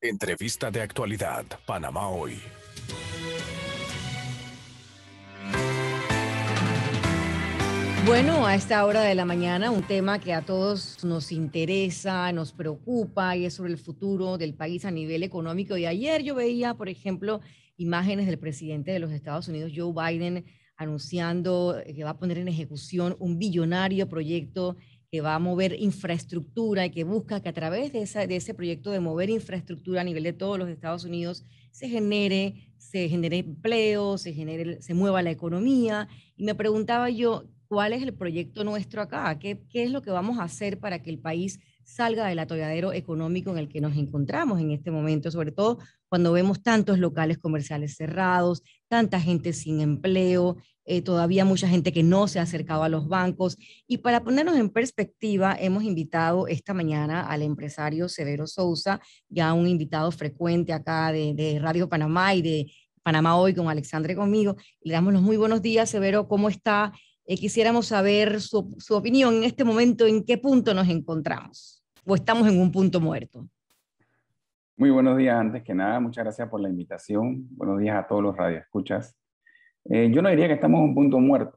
Entrevista de actualidad, Panamá Hoy. Bueno, a esta hora de la mañana, un tema que a todos nos interesa, nos preocupa y es sobre el futuro del país a nivel económico. Y ayer yo veía, por ejemplo, imágenes del presidente de los Estados Unidos, Joe Biden, anunciando que va a poner en ejecución un billonario proyecto que va a mover infraestructura y que busca que a través de, esa, de ese proyecto de mover infraestructura a nivel de todos los Estados Unidos se genere, se genere empleo, se, genere, se mueva la economía. Y me preguntaba yo, ¿cuál es el proyecto nuestro acá? ¿Qué, ¿Qué es lo que vamos a hacer para que el país salga del atolladero económico en el que nos encontramos en este momento, sobre todo cuando vemos tantos locales comerciales cerrados, tanta gente sin empleo, eh, todavía mucha gente que no se ha acercado a los bancos. Y para ponernos en perspectiva, hemos invitado esta mañana al empresario Severo Sousa, ya un invitado frecuente acá de, Radio Panamá y de Panamá Hoy con Alexandre conmigo. Le damos los muy buenos días, Severo, ¿cómo está? Eh, quisiéramos saber su, su opinión en este momento, en qué punto nos encontramos o estamos en un punto muerto. Muy buenos días, antes que nada, muchas gracias por la invitación. Buenos días a todos los radioescuchas. Eh, yo no diría que estamos en un punto muerto.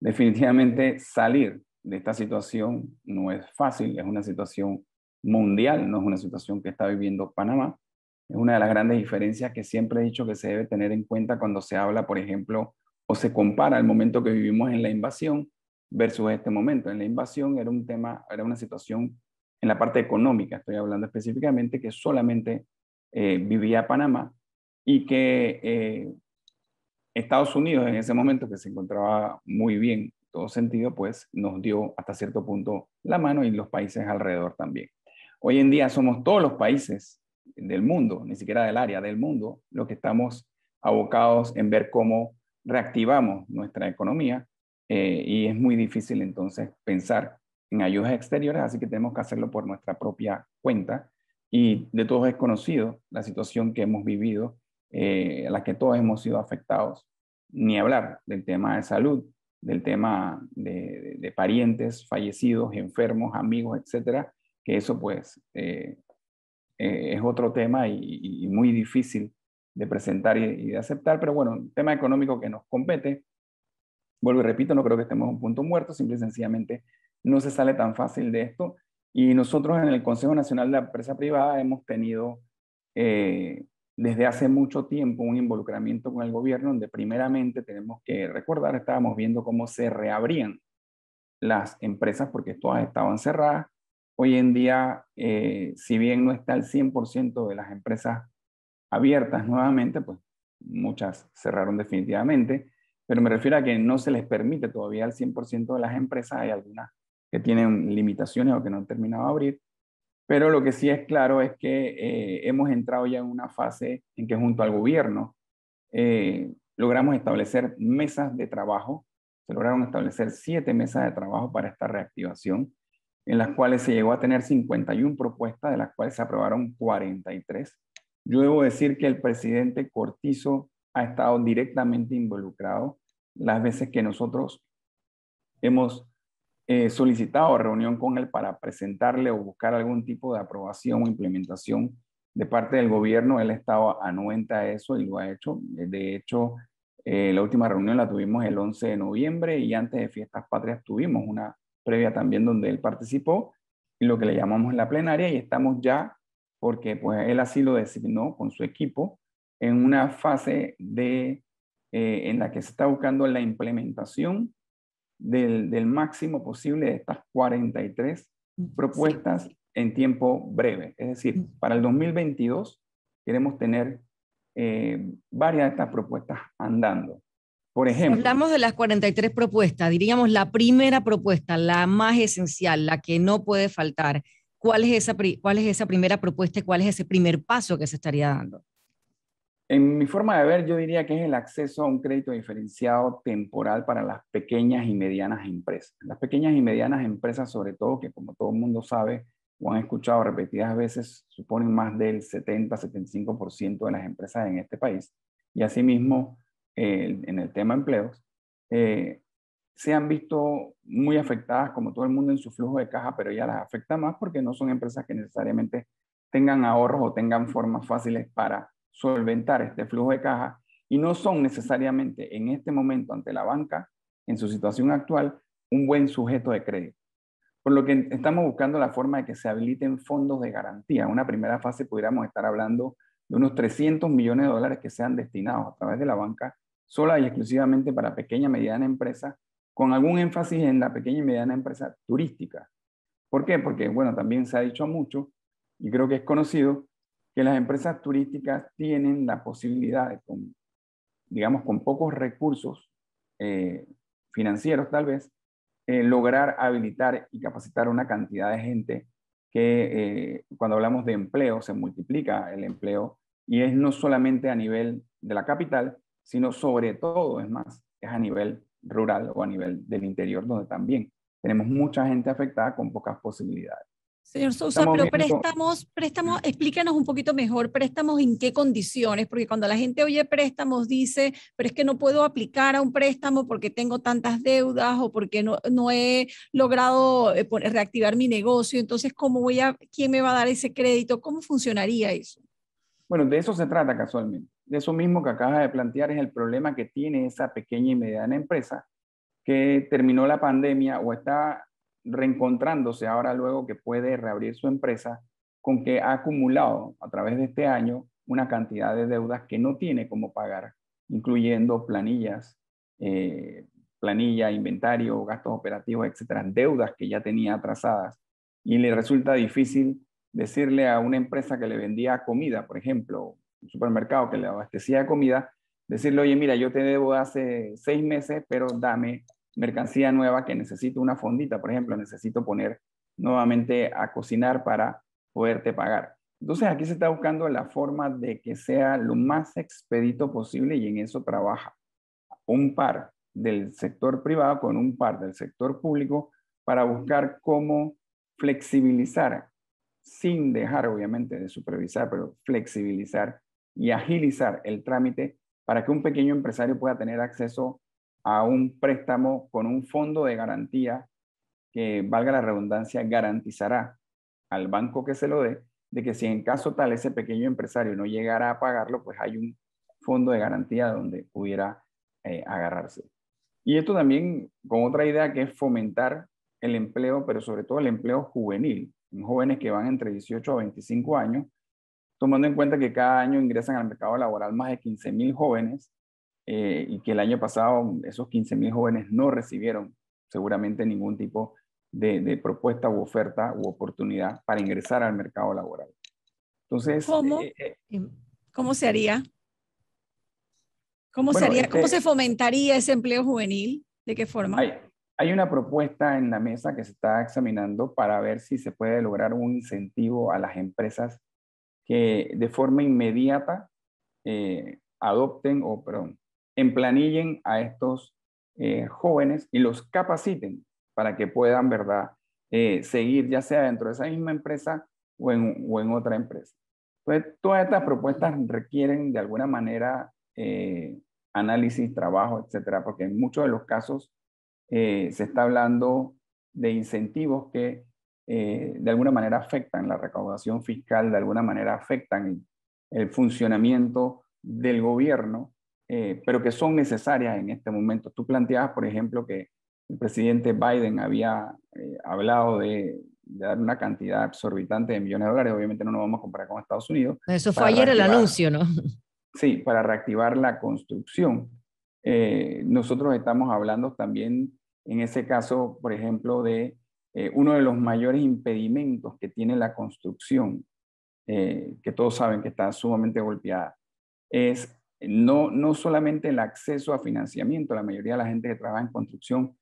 Definitivamente salir de esta situación no es fácil, es una situación mundial, no es una situación que está viviendo Panamá. Es una de las grandes diferencias que siempre he dicho que se debe tener en cuenta cuando se habla, por ejemplo, o se compara el momento que vivimos en la invasión versus este momento. En la invasión era un tema, era una situación en la parte económica, estoy hablando específicamente, que solamente eh, vivía Panamá y que eh, Estados Unidos en ese momento, que se encontraba muy bien en todo sentido, pues nos dio hasta cierto punto la mano y los países alrededor también. Hoy en día somos todos los países del mundo, ni siquiera del área del mundo, los que estamos abocados en ver cómo reactivamos nuestra economía eh, y es muy difícil entonces pensar en ayudas exteriores, así que tenemos que hacerlo por nuestra propia cuenta. Y de todos es conocido la situación que hemos vivido eh, a la que todos hemos sido afectados, ni hablar del tema de salud, del tema de, parientes fallecidos, enfermos, amigos, etcétera, que eso pues eh, eh, es otro tema y, muy difícil de presentar y, de aceptar, pero bueno, tema económico que nos compete, vuelvo y repito, no creo que estemos en un punto muerto, simple y sencillamente no se sale tan fácil de esto. Y nosotros en el Consejo Nacional de la Empresa Privada hemos tenido desde hace mucho tiempo un involucramiento con el gobierno donde primeramente tenemos que recordar, estábamos viendo cómo se reabrían las empresas porque todas estaban cerradas. Hoy en día, eh, si bien no está el 100% de las empresas abiertas nuevamente, pues muchas cerraron definitivamente, pero me refiero a que no se les permite todavía al 100% de las empresas, hay algunas que tienen limitaciones o que no han terminado de abrir, pero lo que sí es claro es que eh, hemos entrado ya en una fase en que junto al gobierno eh, logramos establecer mesas de trabajo, se lograron establecer siete mesas de trabajo para esta reactivación, en las cuales se llegó a tener 51 propuestas, de las cuales se aprobaron 43. Yo debo decir que el presidente Cortizo ha estado directamente involucrado. Las veces que nosotros hemos eh, solicitado reunión con él para presentarle o buscar algún tipo de aprobación o implementación de parte del gobierno. Él estaba anuente a eso y lo ha hecho. De hecho, eh, la última reunión la tuvimos el 11 de noviembre y antes de Fiestas Patrias tuvimos una previa también donde él participó y lo que le llamamos la plenaria y estamos ya, porque pues él así lo designó con su equipo, en una fase de, eh, en la que se está buscando la implementación del, máximo posible de estas 43 propuestas en tiempo breve. Es decir, para el 2022 queremos tener eh, varias de estas propuestas andando. Por ejemplo. hablamos de las 43 propuestas, diríamos la primera propuesta, la más esencial, la que no puede faltar. ¿Cuál es esa, cuál es esa primera propuesta y cuál es ese primer paso que se estaría dando? En mi forma de ver, yo diría que es el acceso a un crédito diferenciado temporal para las pequeñas y medianas empresas. Las pequeñas y medianas empresas, sobre todo, que como todo el mundo sabe o han escuchado repetidas veces, suponen más del 70-75% de las empresas en este país. Y asimismo, en el tema empleos, eh, se han visto muy afectadas, como todo el mundo, en su flujo de caja, pero ya las afecta más porque no son empresas que necesariamente tengan ahorros o tengan formas fáciles para solventar este flujo de caja y no son necesariamente en este momento ante la banca, en su situación actual, un buen sujeto de crédito. Por lo que estamos buscando la forma de que se habiliten fondos de garantía. En una primera fase pudiéramos estar hablando de unos 300 millones de dólares que sean destinados a través de la banca sola y exclusivamente para pequeña y mediana empresa, con algún énfasis en la pequeña y mediana empresa turística. ¿Por qué? Porque, bueno, también se ha dicho mucho, y creo que es conocido, que las empresas turísticas tienen la posibilidad de, con, digamos, con pocos recursos eh, financieros tal vez, eh, lograr habilitar y capacitar una cantidad de gente que eh, cuando hablamos de empleo se multiplica el empleo y es no solamente a nivel de la capital, sino sobre todo, es más, es a nivel rural o a nivel del interior, donde también tenemos mucha gente afectada con pocas posibilidades. Señor Sousa, pero préstamos, préstamos, explícanos un poquito mejor, préstamos en qué condiciones, porque cuando la gente oye préstamos dice, pero es que no puedo aplicar a un préstamo porque tengo tantas deudas o porque no, no he logrado eh, reactivar mi negocio, entonces, ¿cómo voy a, quién me va a dar ese crédito? ¿Cómo funcionaría eso? Bueno, de eso se trata casualmente. De eso mismo que acabas de plantear es el problema que tiene esa pequeña y mediana empresa que terminó la pandemia o está reencontrándose ahora luego que puede reabrir su empresa con que ha acumulado a través de este año una cantidad de deudas que no tiene como pagar, incluyendo planillas, eh, planilla, inventario, gastos operativos, etcétera, deudas que ya tenía atrasadas. Y le resulta difícil decirle a una empresa que le vendía comida, por ejemplo, un supermercado que le abastecía comida, decirle, oye, mira, yo te debo hace seis meses, pero dame mercancía nueva que necesito una fondita, por ejemplo, necesito poner nuevamente a cocinar para poderte pagar. Entonces aquí se está buscando la forma de que sea lo más expedito posible y en eso trabaja un par del sector privado con un par del sector público para buscar cómo flexibilizar, sin dejar obviamente de supervisar, pero flexibilizar y agilizar el trámite para que un pequeño empresario pueda tener acceso a un préstamo con un fondo de garantía que, valga la redundancia, garantizará al banco que se lo dé de que si en caso tal ese pequeño empresario no llegara a pagarlo, pues hay un fondo de garantía donde pudiera eh, agarrarse. Y esto también con otra idea que es fomentar el empleo, pero sobre todo el empleo juvenil, en jóvenes que van entre 18 a 25 años, tomando en cuenta que cada año ingresan al mercado laboral más de 15 mil jóvenes eh, y que el año pasado esos 15.000 jóvenes no recibieron seguramente ningún tipo de, propuesta u oferta u oportunidad para ingresar al mercado laboral. Entonces, ¿cómo, eh, eh, ¿Cómo se haría? ¿Cómo, se haría, ¿Cómo este se fomentaría ese empleo juvenil? ¿De qué forma? Hay, hay una propuesta en la mesa que se está examinando para ver si se puede lograr un incentivo a las empresas que de forma inmediata adopten o, perdón, emplanillen a estos eh, jóvenes y los capaciten para que puedan, ¿verdad?, eh, seguir ya sea dentro de esa misma empresa o en, otra empresa. Entonces, todas estas propuestas requieren de alguna manera eh, análisis, trabajo, etcétera, porque en muchos de los casos se está hablando de incentivos que de alguna manera afectan la recaudación fiscal, de alguna manera afectan el funcionamiento del gobierno eh, pero que son necesarias en este momento. Tú planteabas, por ejemplo, que el presidente Biden había eh, hablado de, dar una cantidad exorbitante de millones de dólares, obviamente no nos vamos a comparar con Estados Unidos. Eso fue ayer el anuncio, ¿no? Sí, para reactivar la construcción. Eh, nosotros estamos hablando también, en ese caso, por ejemplo, de uno de los mayores impedimentos que tiene la construcción, que todos saben que está sumamente golpeada, es no, no solamente el acceso a financiamiento, la mayoría de la gente que trabaja en construcción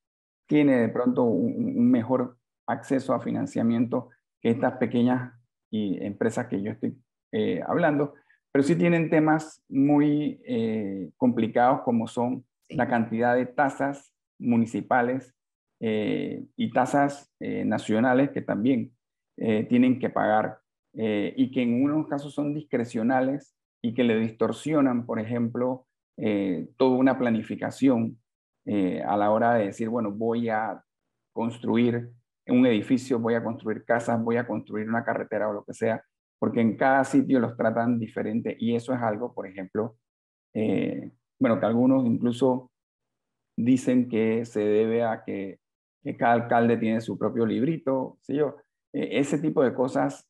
tiene de pronto un, mejor acceso a financiamiento que estas pequeñas empresas que yo estoy eh, hablando, pero sí tienen temas muy eh, complicados como son la cantidad de tasas municipales eh, y tasas nacionales que también tienen que pagar y que en unos casos son discrecionales y que le distorsionan, por ejemplo, eh, toda una planificación eh, a la hora de decir, bueno, voy a construir un edificio, voy a construir casas, voy a construir una carretera o lo que sea, porque en cada sitio los tratan diferente y eso es algo, por ejemplo, eh, bueno, que algunos incluso dicen que se debe a que, cada alcalde tiene su propio librito, ¿sí yo? E, ese tipo de cosas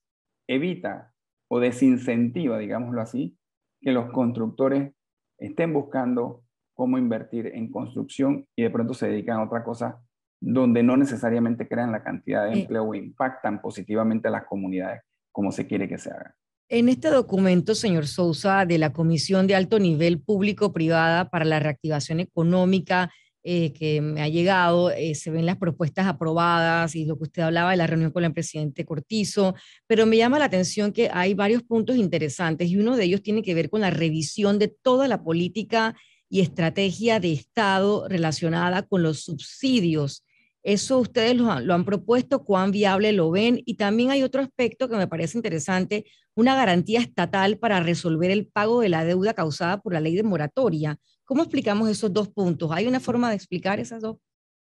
evita o desincentiva, digámoslo así, que los constructores estén buscando cómo invertir en construcción y de pronto se dedican a otra cosa donde no necesariamente crean la cantidad de empleo o impactan positivamente a las comunidades como se quiere que se haga. En este documento, señor Sousa, de la Comisión de Alto Nivel Público-Privada para la Reactivación Económica, eh, que me ha llegado, eh, se ven las propuestas aprobadas y lo que usted hablaba de la reunión con el presidente Cortizo, pero me llama la atención que hay varios puntos interesantes y uno de ellos tiene que ver con la revisión de toda la política y estrategia de Estado relacionada con los subsidios eso ustedes lo, han propuesto, cuán viable lo ven. Y también hay otro aspecto que me parece interesante, una garantía estatal para resolver el pago de la deuda causada por la ley de moratoria. ¿Cómo explicamos esos dos puntos? ¿Hay una forma de explicar esas dos,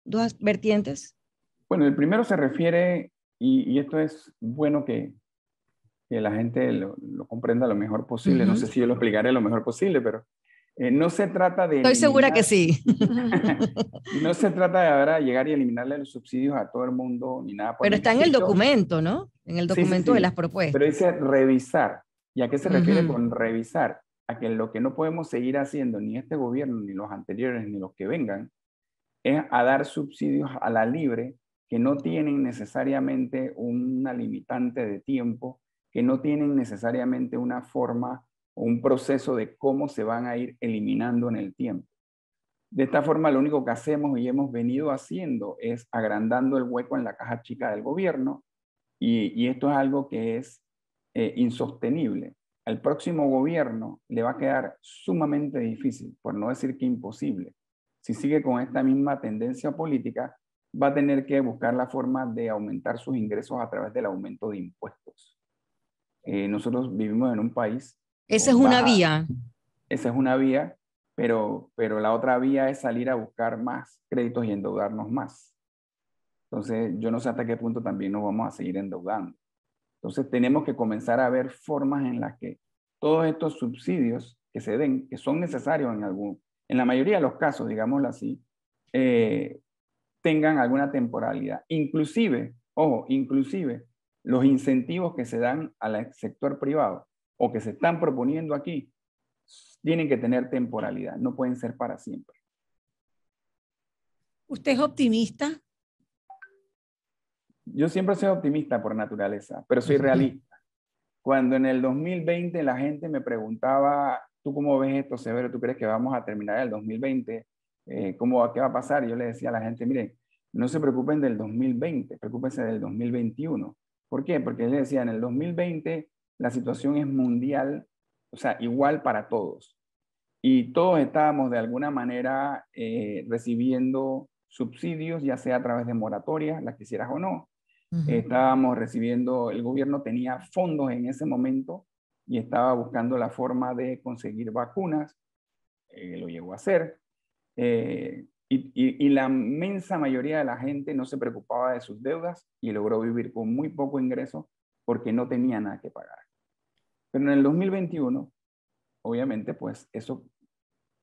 dos vertientes? Bueno, el primero se refiere, y, esto es bueno que, que la gente lo, comprenda lo mejor posible. No sé si yo lo explicaré lo mejor posible, pero eh, no se trata de... Estoy segura que sí. no se trata de ahora llegar y eliminarle los subsidios a todo el mundo ni nada. Pero está en el documento, ¿no? En el documento de las propuestas. Pero dice revisar. ¿Y a qué se refiere con revisar? A que lo que no podemos seguir haciendo, ni este gobierno, ni los anteriores, ni los que vengan, es a dar subsidios a la libre que no tienen necesariamente una limitante de tiempo, que no tienen necesariamente una forma un proceso de cómo se van a ir eliminando en el tiempo. De esta forma, lo único que hacemos y hemos venido haciendo es agrandando el hueco en la caja chica del gobierno y, esto es algo que es eh, insostenible. Al próximo gobierno le va a quedar sumamente difícil, por no decir que imposible. Si sigue con esta misma tendencia política, va a tener que buscar la forma de aumentar sus ingresos a través del aumento de impuestos. Eh, nosotros vivimos en un país esa es una vía. Esa es una vía, pero, pero la otra vía es salir a buscar más créditos y endeudarnos más. Entonces, yo no sé hasta qué punto también nos vamos a seguir endeudando. Entonces, tenemos que comenzar a ver formas en las que todos estos subsidios que se den, que son necesarios en algún, en la mayoría de los casos, digámoslo así, eh, tengan alguna temporalidad. Inclusive, ojo, inclusive los incentivos que se dan al sector privado o que se están proponiendo aquí tienen que tener temporalidad, no pueden ser para siempre. ¿Usted es optimista? Yo siempre soy optimista por naturaleza, pero soy realista. Cuando en el 2020 la gente me preguntaba, ¿tú cómo ves esto, Severo? ¿Tú crees que vamos a terminar el 2020? Eh, ¿cómo, ¿Qué va a pasar? Yo le decía a la gente, mire, no se preocupen del 2020, preocúpense del 2021. ¿Por qué? Porque él decía, en el 2020 la situación es mundial, o sea, igual para todos. Y todos estábamos de alguna manera eh, recibiendo subsidios, ya sea a través de moratorias, las quisieras o no. Estábamos recibiendo, el gobierno tenía fondos en ese momento y estaba buscando la forma de conseguir vacunas, eh, lo llegó a hacer. Eh, y, y, la inmensa mayoría de la gente no se preocupaba de sus deudas y logró vivir con muy poco ingreso porque no tenía nada que pagar. Pero en el 2021, obviamente, pues eso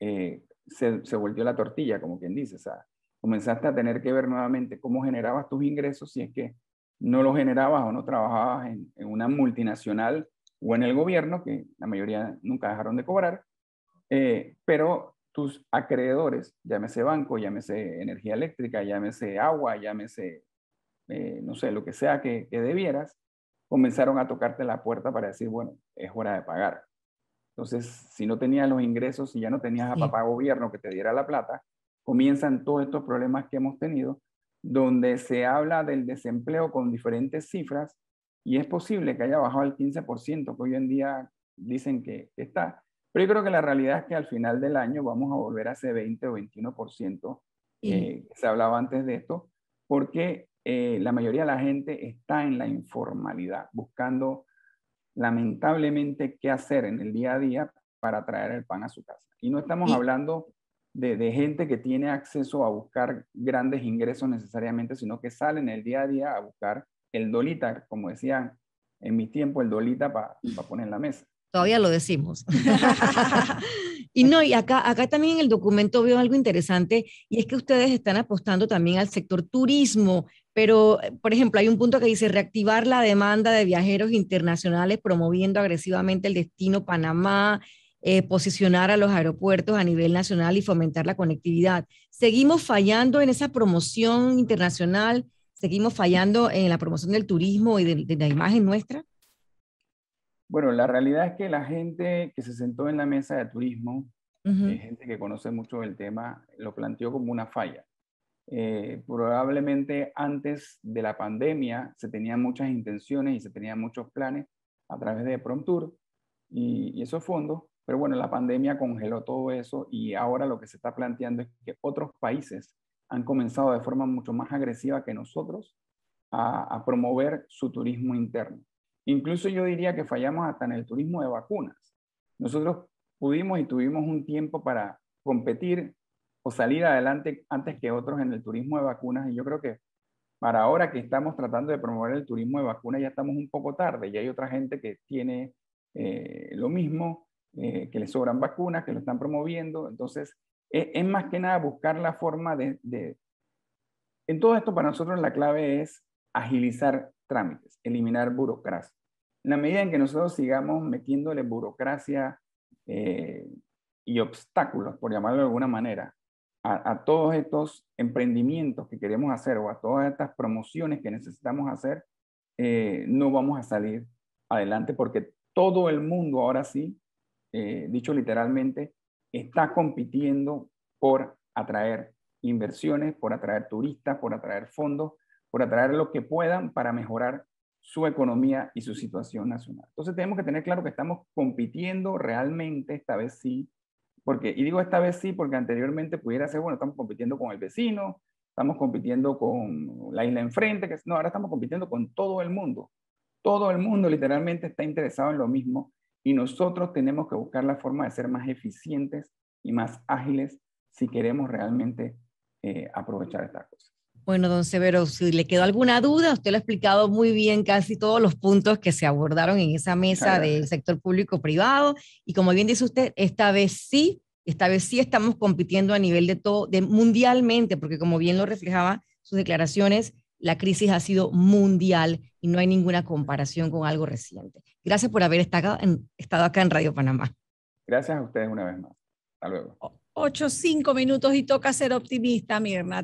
eh, se, se, volvió la tortilla, como quien dice. O sea, comenzaste a tener que ver nuevamente cómo generabas tus ingresos si es que no los generabas o no trabajabas en, en una multinacional o en el gobierno, que la mayoría nunca dejaron de cobrar, eh, pero tus acreedores, llámese banco, llámese energía eléctrica, llámese agua, llámese, eh, no sé, lo que sea que, que debieras, comenzaron a tocarte la puerta para decir, bueno, es hora de pagar. Entonces, si no tenías los ingresos y ya no tenías a papá gobierno que te diera la plata, comienzan todos estos problemas que hemos tenido, donde se habla del desempleo con diferentes cifras y es posible que haya bajado al 15%, que hoy en día dicen que está. Pero yo creo que la realidad es que al final del año vamos a volver a ese 20 o 21% eh, que se hablaba antes de esto, porque eh, la mayoría de la gente está en la informalidad, buscando lamentablemente qué hacer en el día a día para traer el pan a su casa. Y no estamos hablando de, gente que tiene acceso a buscar grandes ingresos necesariamente, sino que salen el día a día a buscar el dolita, como decían en mi tiempo el dolita para poner en la mesa. Todavía lo decimos. y no, y acá, acá también en el documento veo algo interesante y es que ustedes están apostando también al sector turismo, pero, por ejemplo, hay un punto que dice reactivar la demanda de viajeros internacionales promoviendo agresivamente el destino Panamá, eh, posicionar a los aeropuertos a nivel nacional y fomentar la conectividad. ¿Seguimos fallando en esa promoción internacional? ¿Seguimos fallando en la promoción del turismo y de la imagen nuestra? Bueno, la realidad es que la gente que se sentó en la mesa de turismo, eh, gente que conoce mucho el tema, lo planteó como una falla. Eh, probablemente antes de la pandemia se tenían muchas intenciones y se tenían muchos planes a través de Promtour y, y esos fondos, pero bueno, la pandemia congeló todo eso y ahora lo que se está planteando es que otros países han comenzado de forma mucho más agresiva que nosotros a promover su turismo interno. Incluso yo diría que fallamos hasta en el turismo de vacunas. Nosotros pudimos y tuvimos un tiempo para competir o salir adelante antes que otros en el turismo de vacunas y yo creo que para ahora que estamos tratando de promover el turismo de vacunas ya estamos un poco tarde y hay otra gente que tiene eh, lo mismo, eh, que le sobran vacunas, que lo están promoviendo. Entonces, es, es más que nada buscar la forma de... En todo esto para nosotros la clave es agilizar trámites, eliminar burocracia. En la medida en que nosotros sigamos metiéndole burocracia eh, y obstáculos, por llamarlo de alguna manera, a, todos estos emprendimientos que queremos hacer o a todas estas promociones que necesitamos hacer, eh, no vamos a salir adelante porque todo el mundo ahora sí, eh, dicho literalmente, está compitiendo por atraer inversiones, por atraer turistas, por atraer fondos por atraer lo que puedan para mejorar su economía y su situación nacional. Entonces tenemos que tener claro que estamos compitiendo realmente, esta vez sí, porque, y digo esta vez sí, porque anteriormente pudiera ser, bueno, estamos compitiendo con el vecino, estamos compitiendo con la isla enfrente, que no, ahora estamos compitiendo con todo el mundo. Todo el mundo literalmente está interesado en lo mismo y nosotros tenemos que buscar la forma de ser más eficientes y más ágiles si queremos realmente eh, aprovechar estas cosas. Bueno, don Severo, si le quedó alguna duda, usted lo ha explicado muy bien casi todos los puntos que se abordaron en esa mesa del sector público-privado. Y como bien dice usted, esta vez sí, esta vez sí estamos compitiendo a nivel de todo, de mundialmente, porque como bien lo reflejaba sus declaraciones, la crisis ha sido mundial y no hay ninguna comparación con algo reciente. Gracias por haber estado, estado acá en Radio Panamá. Gracias a ustedes una vez más. Hasta luego. Ocho, cinco minutos y toca ser optimista, Mirna.